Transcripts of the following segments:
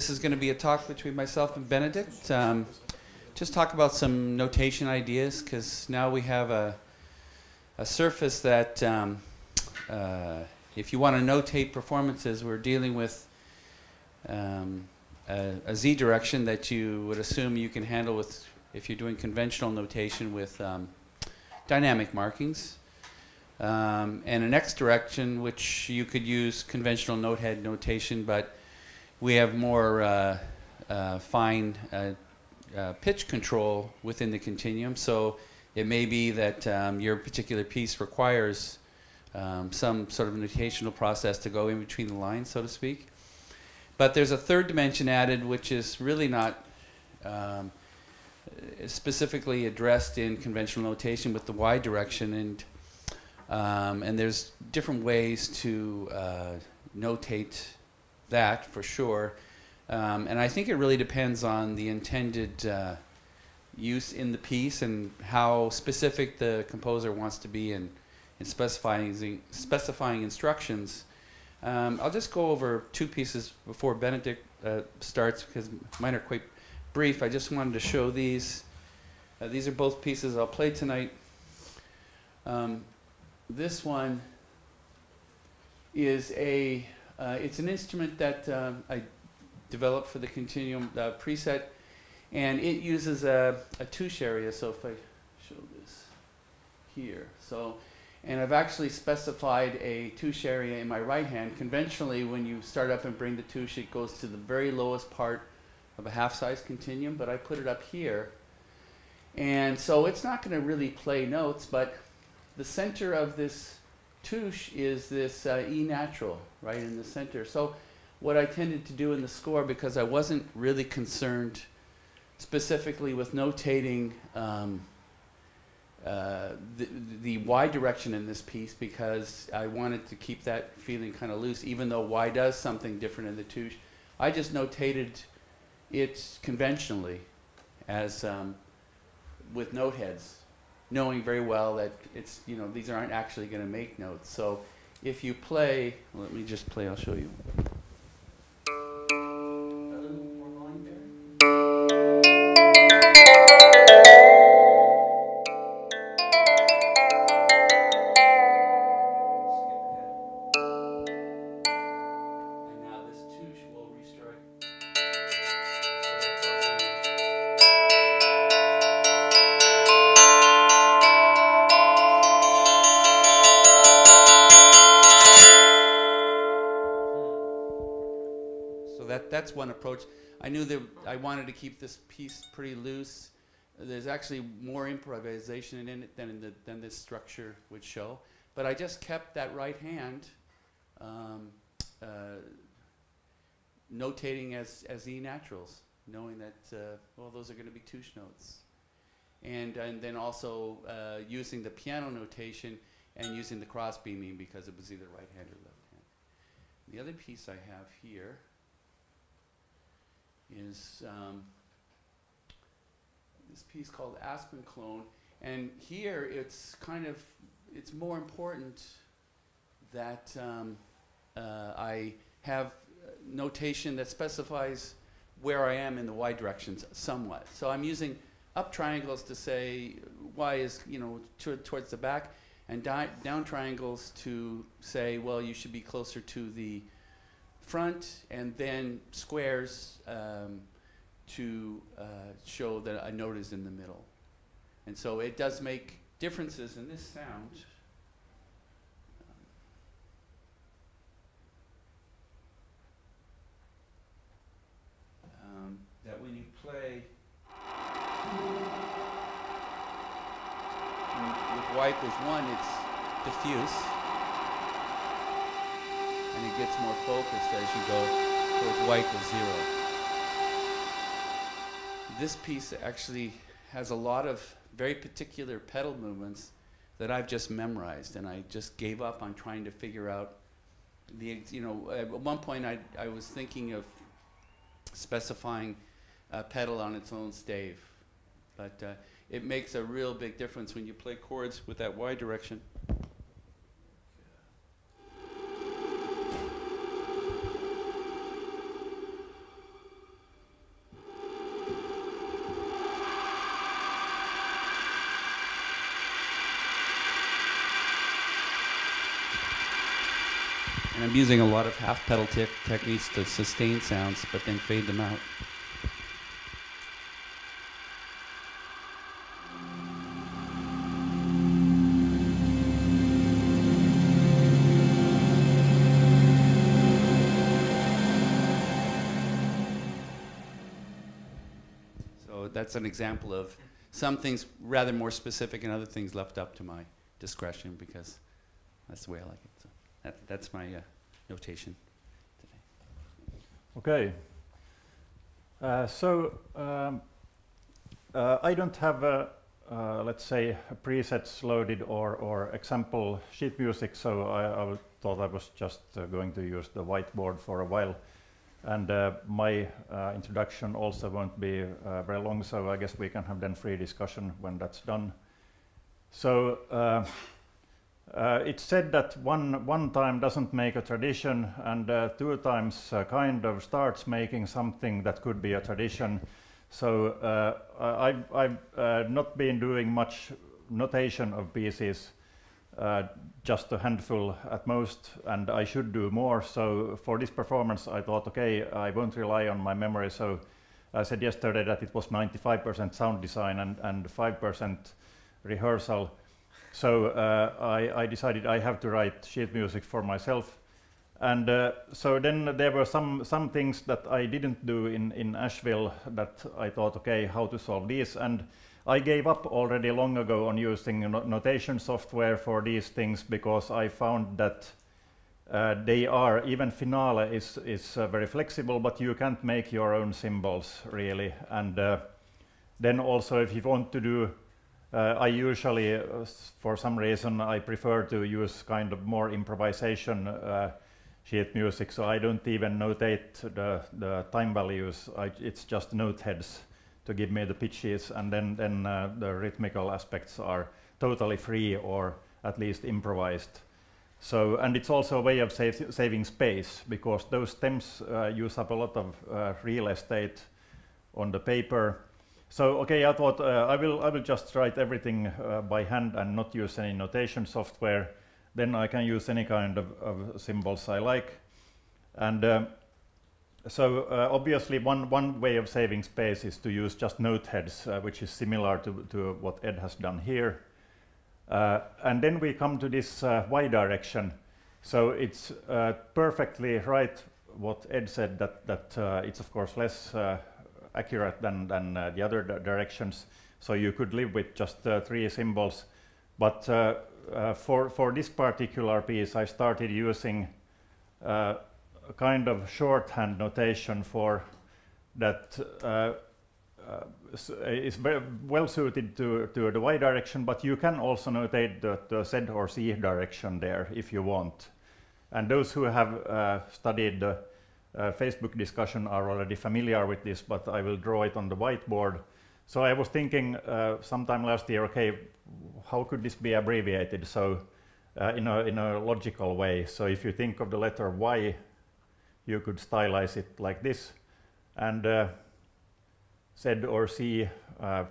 This is going to be a talk between myself and Benedict. Um, just talk about some notation ideas because now we have a, a surface that, um, uh, if you want to notate performances, we're dealing with um, a, a z direction that you would assume you can handle with if you're doing conventional notation with um, dynamic markings. Um, and an x direction, which you could use conventional notehead notation, but we have more uh, uh, fine uh, uh, pitch control within the continuum. So it may be that um, your particular piece requires um, some sort of notational process to go in between the lines, so to speak. But there's a third dimension added, which is really not um, specifically addressed in conventional notation with the y direction, and um, and there's different ways to uh, notate that for sure. Um, and I think it really depends on the intended uh, use in the piece and how specific the composer wants to be in, in specifying, specifying instructions. Um, I'll just go over two pieces before Benedict uh, starts because mine are quite brief. I just wanted to show these. Uh, these are both pieces I'll play tonight. Um, this one is a uh, it's an instrument that um, I developed for the Continuum uh, preset, and it uses a, a touche area. So if I show this here, so and I've actually specified a touche area in my right hand. Conventionally, when you start up and bring the touche, it goes to the very lowest part of a half-size continuum, but I put it up here. And so it's not going to really play notes, but the center of this touche is this uh, E natural right in the center. So what I tended to do in the score, because I wasn't really concerned specifically with notating um, uh, the, the Y direction in this piece, because I wanted to keep that feeling kind of loose, even though Y does something different in the touche. I just notated it conventionally as um, with note heads knowing very well that it's you know these aren't actually going to make notes. So if you play, let me just play. I'll show you. Approach. I knew that I wanted to keep this piece pretty loose. There's actually more improvisation in it than, in the, than this structure would show. But I just kept that right hand um, uh, notating as, as E naturals, knowing that, uh, well, those are going to be touche notes. And, and then also uh, using the piano notation and using the cross beaming because it was either right hand or left hand. The other piece I have here is um, this piece called Aspen Clone. And here it's kind of, it's more important that um, uh, I have notation that specifies where I am in the y directions somewhat. So I'm using up triangles to say y is, you know, towards the back, and down triangles to say, well, you should be closer to the front and then squares um, to uh, show that a note is in the middle. And so it does make differences in this sound. Um, that when you play with white was one, it's diffuse and it gets more focused as you go towards white with zero. This piece actually has a lot of very particular pedal movements that I've just memorized, and I just gave up on trying to figure out the, you know, at one point I, I was thinking of specifying a pedal on its own stave, but uh, it makes a real big difference when you play chords with that Y direction. And I'm using a lot of half pedal te techniques to sustain sounds, but then fade them out. So that's an example of some things rather more specific and other things left up to my discretion because that's the way I like it. So that, that's my uh, notation today. Okay. Uh, so um, uh, I don't have, a, uh, let's say, presets loaded or, or example sheet music, so I, I thought I was just uh, going to use the whiteboard for a while. And uh, my uh, introduction also won't be uh, very long, so I guess we can have then free discussion when that's done. So uh, uh, it's said that one, one time doesn't make a tradition, and uh, two times kind of starts making something that could be a tradition. So I've, I've not been doing much notation of pieces uh, just a handful at most, and I should do more. So for this performance, I thought, okay, I won't rely on my memory. So I said yesterday that it was 95% sound design and, and 5% rehearsal. So uh, I, I, decided I have to write sheet music for myself. And uh, so then there were some, some things that I didn't do in, in Asheville that I thought, okay, how to solve these. And I gave up already long ago on using notation software for these things because I found that uh, they are, even Finale is, is uh, very flexible, but you can't make your own symbols really. And uh, then also if you want to do, uh, I usually, uh, for some reason, I prefer to use kind of more improvisation uh, sheet music, so I don't even notate the, the time values, I, it's just note heads to give me the pitches, and then, then uh, the rhythmical aspects are totally free or at least improvised. So, and it's also a way of save, saving space because those stems uh, use up a lot of real estate on the paper. So, okay, I thought uh, I will I will just write everything uh, by hand and not use any notation software. Then I can use any kind of, of symbols I like. And um, so uh, obviously one, one way of saving space is to use just note heads, uh, which is similar to, to what Ed has done here. Uh, and then we come to this y direction. So it's perfectly right what Ed said that, that it's of course less accurate than, than the other directions. So you could live with just three symbols. But for, for this particular piece, I started using a kind of shorthand notation for that uh, uh, is well suited to, to the y direction, but you can also notate the, the z or c direction there if you want. And those who have uh, studied the uh, Facebook discussion are already familiar with this, but I will draw it on the whiteboard. So I was thinking uh, sometime last year, okay, how could this be abbreviated? So uh, in, a, in a logical way. So if you think of the letter Y you could stylize it like this. And uh, Z or C uh,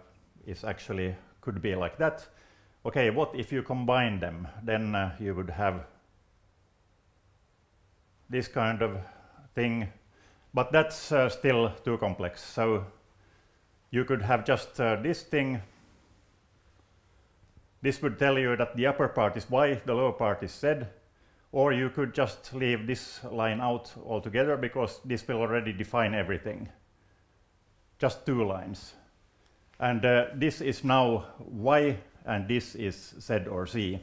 is actually could be like that. Okay, what if you combine them? Then uh, you would have this kind of thing, but that's uh, still too complex. So you could have just uh, this thing. This would tell you that the upper part is Y, the lower part is Z, or you could just leave this line out altogether because this will already define everything. Just two lines. And uh, this is now Y and this is Z or Z.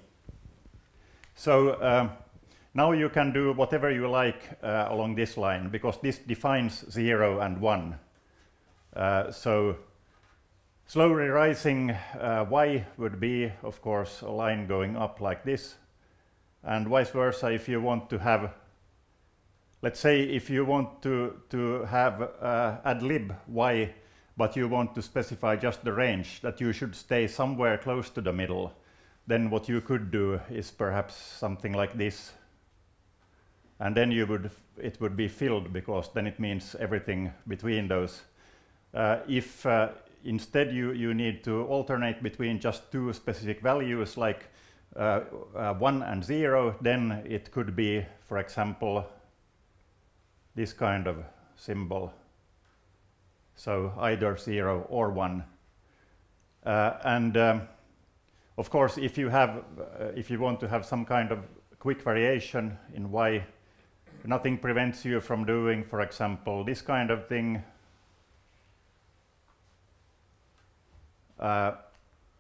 So uh, now you can do whatever you like uh, along this line because this defines 0 and 1. Uh, so slowly rising uh, Y would be, of course, a line going up like this and vice versa if you want to have let's say if you want to to have uh, ad lib y but you want to specify just the range that you should stay somewhere close to the middle then what you could do is perhaps something like this and then you would it would be filled because then it means everything between those uh, if uh, instead you you need to alternate between just two specific values like uh, uh, 1 and 0, then it could be, for example, this kind of symbol. So either 0 or 1. Uh, and um, of course, if you have, uh, if you want to have some kind of quick variation in y, nothing prevents you from doing, for example, this kind of thing. Uh,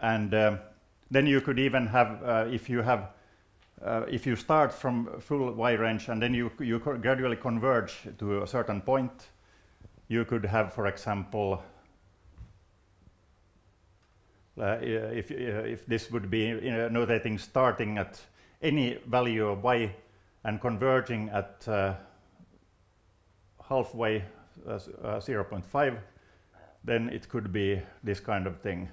and um, then you could even have, uh, if you have, uh, if you start from full y range and then you, you gradually converge to a certain point, you could have, for example, uh, if, if this would be notating starting at any value of y and converging at uh, halfway uh, 0.5, then it could be this kind of thing.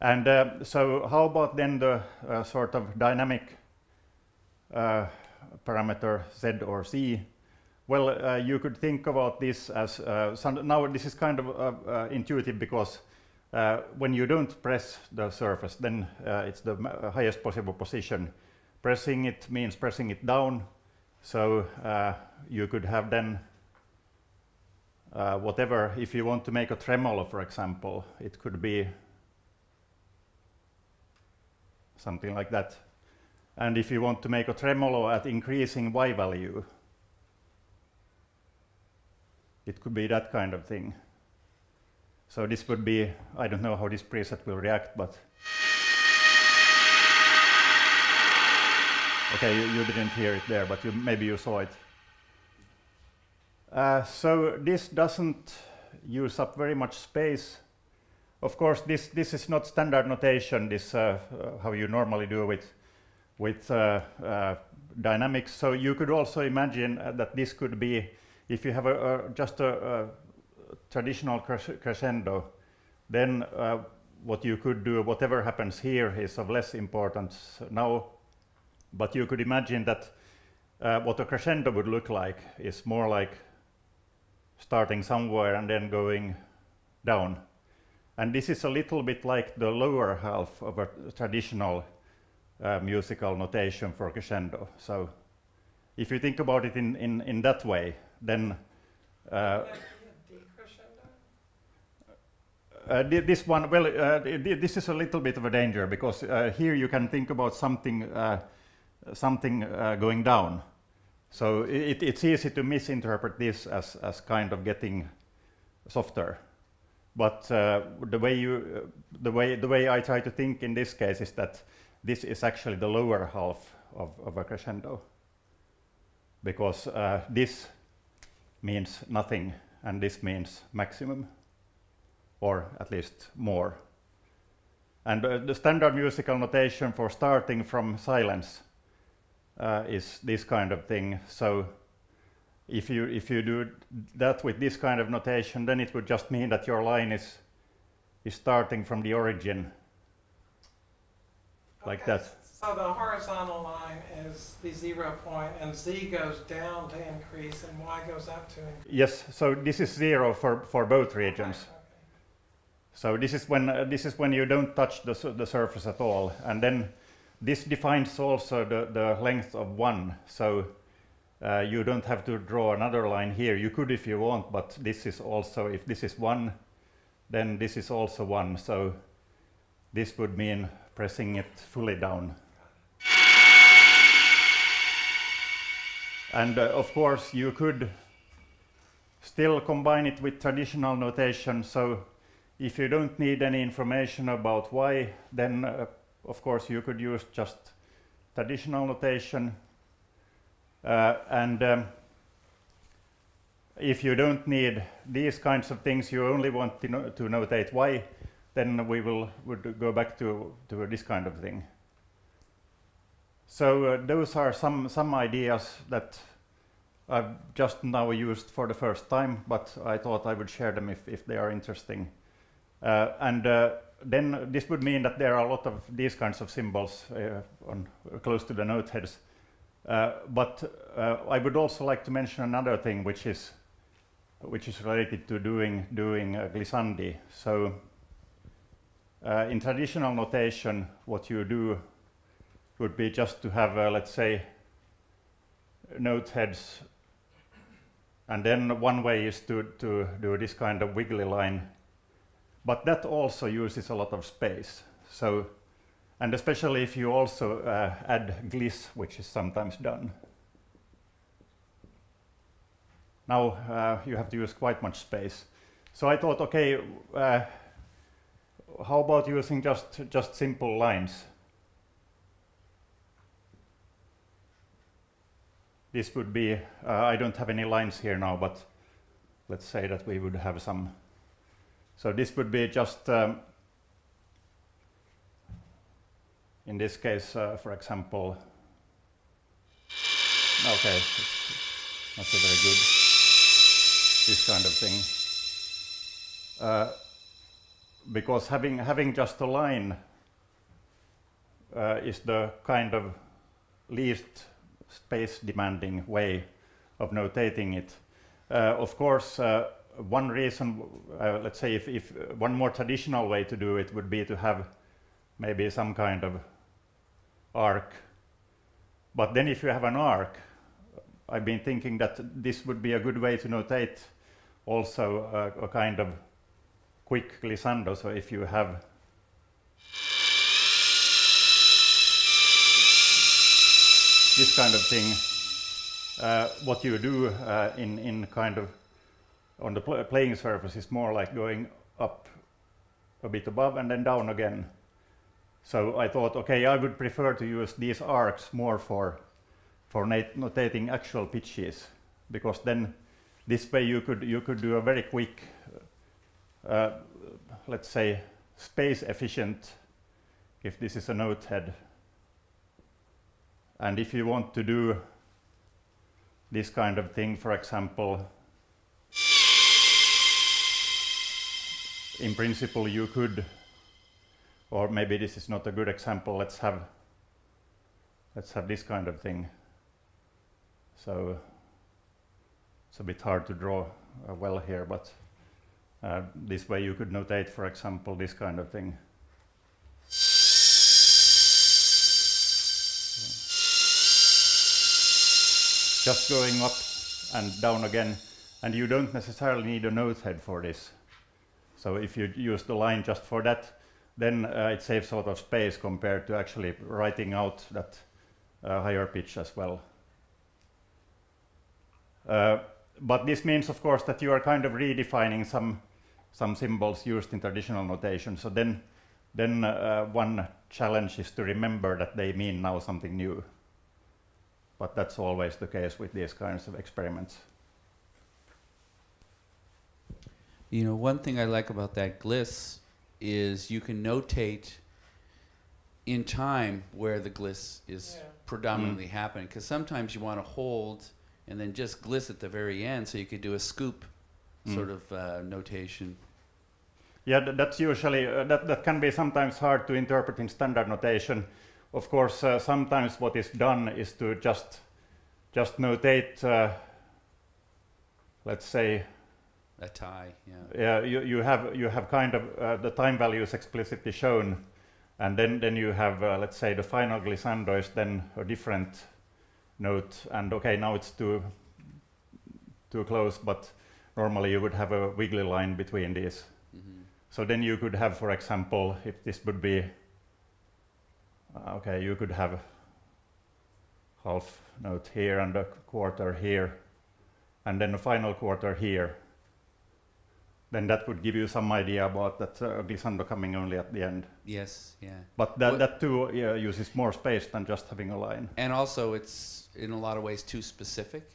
And uh, so how about then the uh, sort of dynamic uh, parameter z or c? Well, uh, you could think about this as, uh, some, now this is kind of uh, intuitive because Uh, when you don't press the surface, then uh, it's the uh, highest possible position. Pressing it means pressing it down, so you could have then whatever, if you want to make a tremolo, for example, it could be something like that. And if you want to make a tremolo at increasing y value, it could be that kind of thing. So this would be, I don't know how this preset will react, but okay, you, you didn't hear it there, but you, maybe you saw it. Uh, so this doesn't use up very much space of course, this, this is not standard notation, this uh, uh, how you normally do with, with uh, uh dynamics. So you could also imagine uh, that this could be, if you have a, a just a, a, traditional crescendo, then uh, what you could do, whatever happens here is of less importance now, but you could imagine that what a crescendo would look like is more like starting somewhere and then going down and this is a little bit like the lower half of a traditional uh, musical notation for crescendo. So if you think about it in, in, in that way, then uh, uh, this one, well, uh, this is a little bit of a danger because uh, here you can think about something, uh, something going down. So it, it's easy to misinterpret this as, as kind of getting softer. But uh, the way you, uh, the way the way I try to think in this case is that this is actually the lower half of, of a crescendo, because uh, this means nothing and this means maximum, or at least more. And uh, the standard musical notation for starting from silence uh, is this kind of thing. So if you if you do that with this kind of notation, then it would just mean that your line is is starting from the origin, like okay. that. So the horizontal line is the zero point, and z goes down to increase, and y goes up to increase. Yes. So this is zero for for both regions. Okay. So this is when uh, this is when you don't touch the the surface at all, and then this defines also the the length of one. So uh, you don't have to draw another line here. You could if you want, but this is also, if this is 1, then this is also 1. So this would mean pressing it fully down. And uh, of course, you could still combine it with traditional notation. So if you don't need any information about y, then uh, of course you could use just traditional notation uh, and um, if you don't need these kinds of things, you only want to, no to notate y, then we will would go back to, to this kind of thing. So uh, those are some, some ideas that I've just now used for the first time, but I thought I would share them if, if they are interesting. Uh, and uh, then this would mean that there are a lot of these kinds of symbols uh, on, close to the note heads. But I would also like to mention another thing which is which is related to doing doing glissandi. So uh, in traditional notation, what you do would be just to have, uh, let's say, note heads. And then one way is to, to do this kind of wiggly line. But that also uses a lot of space. So, and especially if you also uh, add gliss, which is sometimes done. Now uh, you have to use quite much space. So I thought, okay, uh, how about using just, just simple lines? This would be, uh, I don't have any lines here now, but let's say that we would have some. So this would be just, um, in this case, uh, for example, okay, it's not so very good, this kind of thing. Uh, because having, having just a line uh, is the kind of least space demanding way of notating it. Uh, of course, uh, one reason, uh, let's say if, if one more traditional way to do it would be to have maybe some kind of arc. But then if you have an arc, I've been thinking that this would be a good way to notate also a kind of quick glissando. So if you have this kind of thing, uh, what you do uh, in, in kind of on the pl playing surface is more like going up a bit above and then down again. So I thought, okay, I would prefer to use these arcs more for for notating actual pitches, because then this way you could you could do a very quick, uh, let's say, space efficient. If this is a note head, and if you want to do this kind of thing, for example, in principle you could, or maybe this is not a good example, let's have, let's have this kind of thing. So it's a bit hard to draw uh, well here, but uh, this way you could notate, for example, this kind of thing. just going up and down again and you don't necessarily need a note head for this. So if you use the line just for that, then uh, it saves a lot of space compared to actually writing out that uh, higher pitch as well. Uh, but this means, of course, that you are kind of redefining some some symbols used in traditional notation. So then, then uh, one challenge is to remember that they mean now something new but that's always the case with these kinds of experiments. You know, one thing I like about that gliss is you can notate in time where the gliss is Yeah. predominantly Mm. happening. Because sometimes you want to hold and then just gliss at the very end, so you could do a scoop Mm. sort of uh, notation. Yeah, th- that's usually uh, that that can be sometimes hard to interpret in standard notation. Of course, uh, sometimes what is done is to just just notate, uh, let's say, A tie, yeah. yeah, you, you have you have kind of uh, the time values explicitly shown, and then then you have uh, let's say the final glissando is then a different note, and okay now it's too too close, but normally you would have a wiggly line between these. hmm So then you could have, for example, if this would be uh, okay, you could have half note here and a quarter here, and then a final quarter here. Then that would give you some idea about that uh, glissando coming only at the end. Yes, yeah. But that, What- that too yeah, uses more space than just having a line. And also, it's in a lot of ways too specific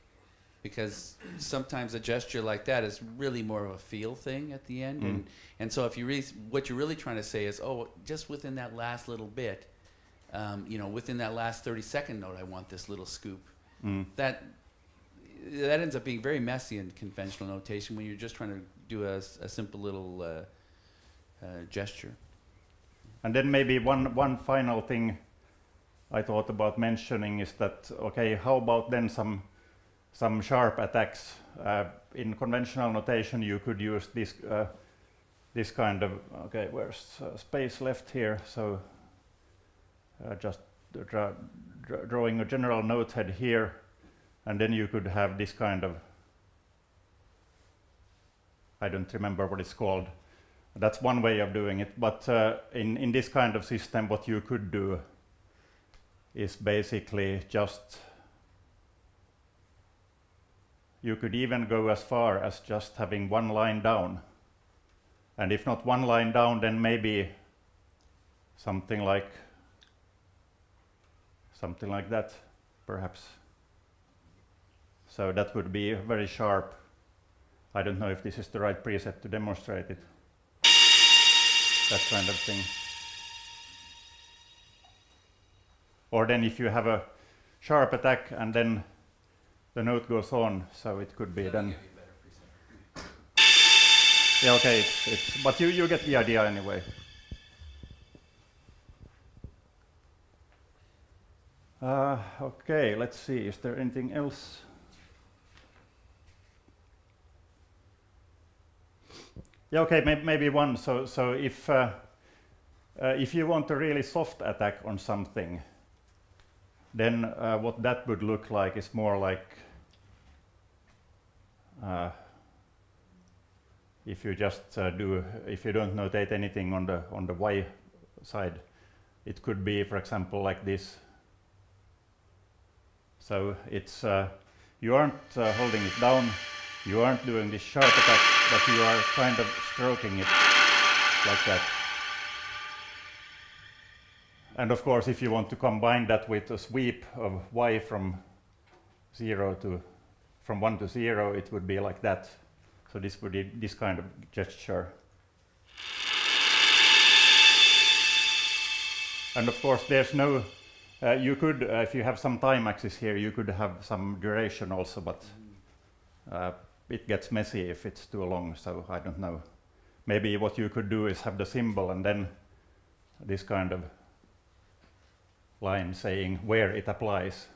because sometimes a gesture like that is really more of a feel thing at the end. Mm. And, and so, if you really, what you're really trying to say is, oh, just within that last little bit, um, you know, within that last 30 second note, I want this little scoop. Mm. That that ends up being very messy in conventional notation when you're just trying to do a simple little uh, uh, gesture. And then maybe one, one final thing I thought about mentioning is that, okay, how about then some, some sharp attacks? Uh, in conventional notation, you could use this uh, this kind of okay where's space left here so just dra dra drawing a general note head here and then you could have this kind of I don't remember what it's called. That's one way of doing it. But uh, in in this kind of system what you could do is basically just you could even go as far as just having one line down. And if not one line down then maybe something like something like that perhaps. So that would be very sharp I don't know if this is the right preset to demonstrate it that kind of thing or then if you have a sharp attack and then the note goes on so it could be then yeah, okay, it's, it's, but you, you get the idea anyway. Uh, okay, let's see, is there anything else? Yeah, okay, may, maybe one. So, so if, uh, uh, if you want a really soft attack on something, then uh, what that would look like is more like uh, if you just uh, do, if you don't notate anything on the on the y side, it could be, for example, like this. So it's uh, you aren't holding it down, you aren't doing this sharp attack, but you are kind of stroking it like that. And of course, if you want to combine that with a sweep of y from zero to from one to zero, it would be like that. So this would be this kind of gesture. And of course, there's no, uh, you could, uh, if you have some time axis here, you could have some duration also, but uh, it gets messy if it's too long, so I don't know. Maybe what you could do is have the symbol and then this kind of line saying where it applies.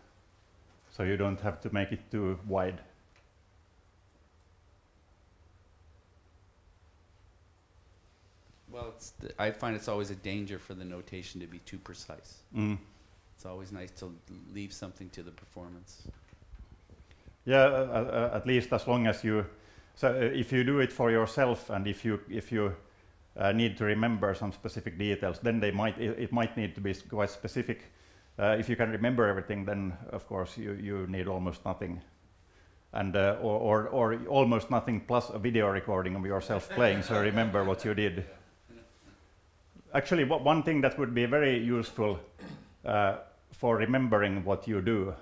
So you don't have to make it too wide. Well, it's the, I find it's always a danger for the notation to be too precise. Mm. It's always nice to leave something to the performance. Yeah, uh, uh, at least as long as you. So uh, if you do it for yourself, and if you if you uh, need to remember some specific details, then they might it, it might need to be quite specific. Uh, if you can remember everything, then of course you you need almost nothing, and uh, or, or or almost nothing plus a video recording of yourself playing, so remember what you did. Actually, one thing that would be very useful for remembering what you do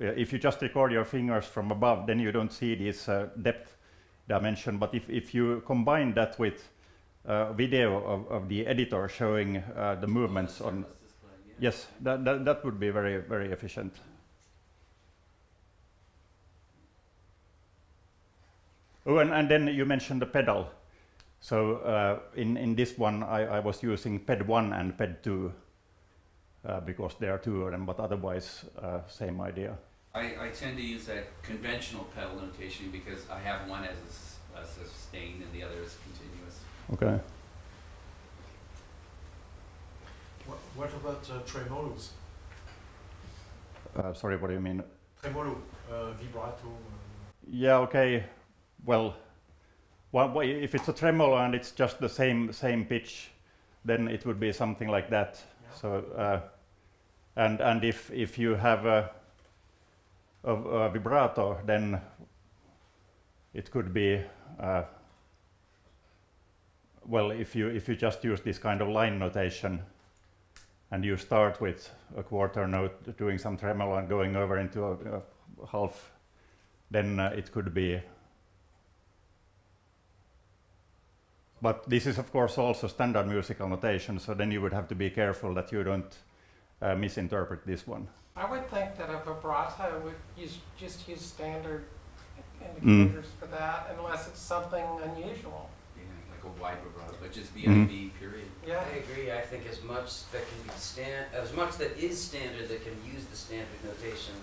if you just record your fingers from above, then you don't see this uh, depth dimension. But if, if you combine that with uh, video of, of the editor showing uh, the movements on, yes, that, that, that would be very, very efficient. Oh, and, and then you mentioned the pedal. So uh, in, in this one, I, I was using PED 1 and PED 2 uh, because there are two of them, but otherwise, uh, same idea. I, I tend to use that conventional pedal notation because I have one as a, s- as a sustained and the other is continuous. Okay. What, what about uh, tremolos? Uh, sorry, what do you mean? Tremolo, uh, vibrato. uh, Yeah, okay. Well, well, well, if it's a tremolo and it's just the same same pitch, then it would be something like that. Yeah. So, uh, and and if if you have a, a, a vibrato, then it could be. Uh, well, if you if you just use this kind of line notation, and you start with a quarter note, doing some tremolo and going over into a, a half, then uh, it could be But this is of course also standard musical notation, so then you would have to be careful that you don't uh, misinterpret this one. I would think that a vibrato would use, just use standard Mm. indicators for that unless it's something unusual. Yeah, like a wide vibrato, but just Mhm. VIB period. Yeah, I agree. I think as much that can be stand, as much that is standard that can use the standard notation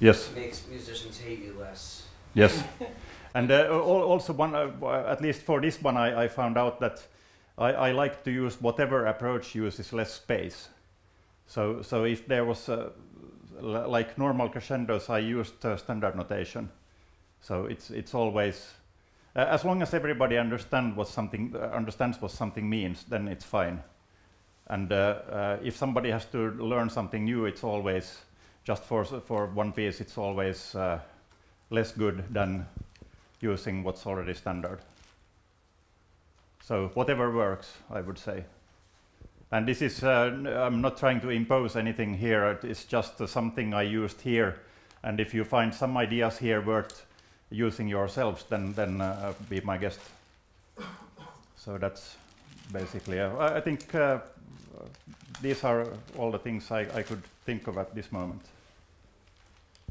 Yes. makes musicians hate you less. Yes. and uh, also one, uh, at least for this one, I, I found out that I, I like to use whatever approach uses less space. So, so if there was l- like normal crescendos, I used uh, standard notation. So it's it's always uh, as long as everybody understand what something uh, understands what something means, then it's fine. And uh, uh, if somebody has to learn something new, it's always just for for one piece. It's always uh, less good than using what's already standard. So whatever works, I would say. And this is, uh, I'm not trying to impose anything here. It's just uh, something I used here. And if you find some ideas here worth using yourselves, then then uh, be my guest. So that's basically. Uh, I think uh, these are all the things I, I could think of at this moment.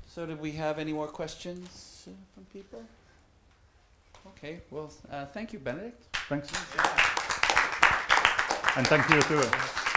So did we have any more questions uh, from people? Okay, well, uh, thank you, Benedict. Thanks. And thank you too.